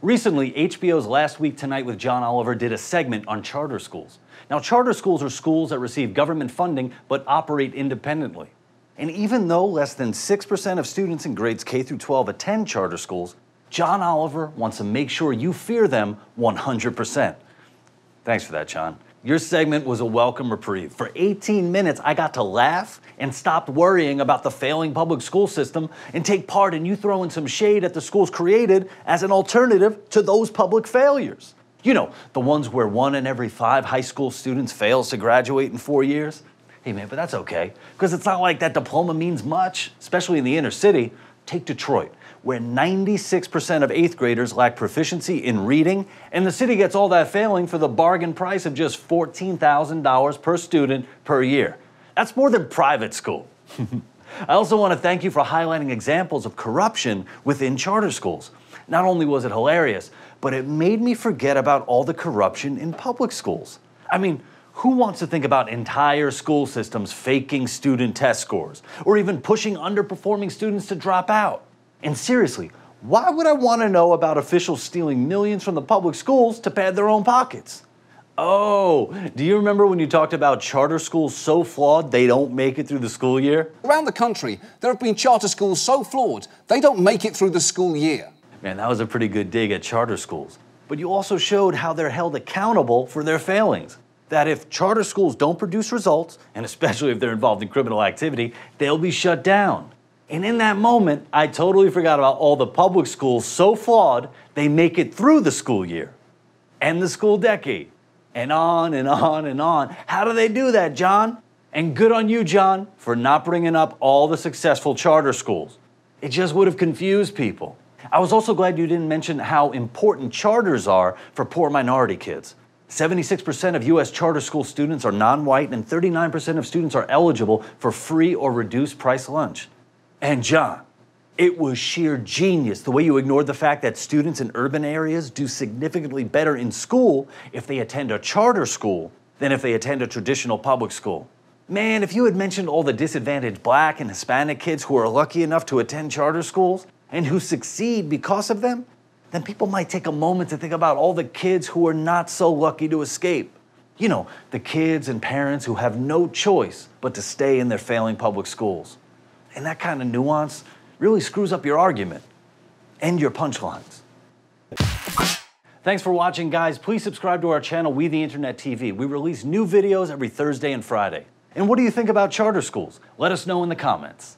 Recently, HBO's Last Week Tonight with John Oliver did a segment on charter schools. Now, charter schools are schools that receive government funding but operate independently. And even though less than 6% of students in grades K through 12 attend charter schools, John Oliver wants to make sure you fear them 100%. Thanks for that, John. Your segment was a welcome reprieve. For 18 minutes, I got to laugh and stop worrying about the failing public school system and take part in you throwing some shade at the schools created as an alternative to those public failures. You know, the ones where one in every five high school students fails to graduate in four years. Hey man, but that's okay, because it's not like that diploma means much, especially in the inner city. Take Detroit where 96% of eighth graders lack proficiency in reading, and the city gets all that failing for the bargain price of just $14,000 per student per year. That's more than private school. I also want to thank you for highlighting examples of corruption within charter schools. Not only was it hilarious, but it made me forget about all the corruption in public schools. I mean, who wants to think about entire school systems faking student test scores or even pushing underperforming students to drop out? And seriously, why would I want to know about officials stealing millions from the public schools to pad their own pockets? Oh, do you remember when you talked about charter schools so flawed they don't make it through the school year? Around the country, there have been charter schools so flawed they don't make it through the school year. Man, that was a pretty good dig at charter schools. But you also showed how they're held accountable for their failings. That if charter schools don't produce results, and especially if they're involved in criminal activity, they'll be shut down. And in that moment, I totally forgot about all the public schools so flawed they make it through the school year and the school decade and on and on and on. How do they do that, John? And good on you, John, for not bringing up all the successful charter schools. It just would have confused people. I was also glad you didn't mention how important charters are for poor minority kids. 76% of US charter school students are non white, and 39% of students are eligible for free or reduced price lunch. And John, it was sheer genius the way you ignored the fact that students in urban areas do significantly better in school if they attend a charter school than if they attend a traditional public school. Man, if you had mentioned all the disadvantaged black and Hispanic kids who are lucky enough to attend charter schools and who succeed because of them, then people might take a moment to think about all the kids who are not so lucky to escape. You know, the kids and parents who have no choice but to stay in their failing public schools. And that kind of nuance really screws up your argument and your punchlines. Thanks for watching, guys. Please subscribe to our channel, We the Internet TV. We release new videos every Thursday and Friday. And what do you think about charter schools? Let us know in the comments.